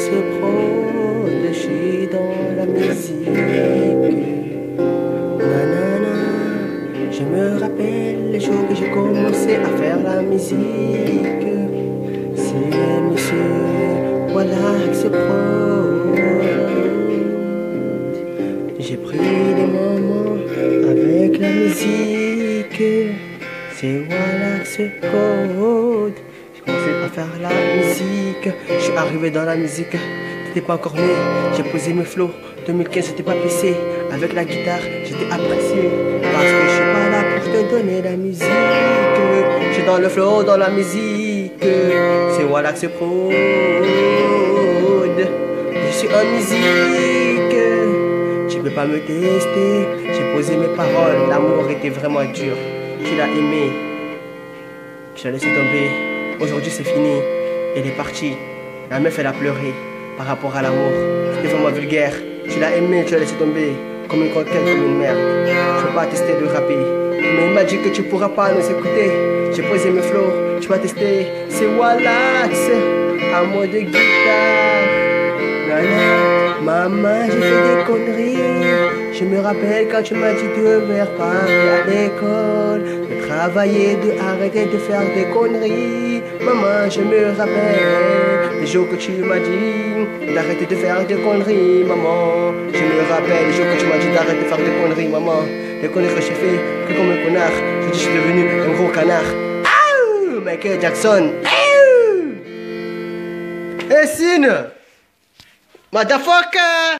Relax pro, je suis dans la musique. Nanana, je me rappelle les jours que j'ai commencé à faire la musique. C'est monsieur Relax pro. J'ai pris des moments avec la musique. C'est Wallax Code. J'ai commencé à faire la musique. Je suis arrivé dans la musique. T'étais pas encore né. J'ai posé mes flots. 2015, j'étais pas blessé. Avec la guitare, j'étais apprécié. Parce que je suis pas là pour te donner la musique. Je dans le flow, dans la musique. C'est Wallax Prod. Je suis en musique. Tu peux pas me tester. J'ai posé mes paroles. L'amour était vraiment dur. Tu l'as aimé. Je l'ai laissé tomber. Aujourd'hui c'est fini. Elle est partie. La meuf elle a pleuré par rapport à l'amour. Vraiment vulgaire. Tu l'as aimé, tu l'as laissé tomber. Comme une coquette, comme une merde. Je peux pas tester de rapper. Mais il m'a dit que tu pourras pas nous écouter. J'ai posé mes flots, tu vas tester. C'est Wallax, à moi de guitare. Maman, j'ai fait des conneries. Je me rappelle quand tu m'as dit de faire pas à l'école, de travailler, de arrêter de faire des conneries. Maman, je me rappelle les jours que tu m'as dit d'arrêter de faire des conneries. Maman, je me rappelle les jours que tu m'as dit d'arrêter de faire des conneries. Maman, les conneries que j'ai fait, que comme un connard, je dis je suis devenu un gros canard. Ah, Michael Jackson. Hey, Sine, motherfucker.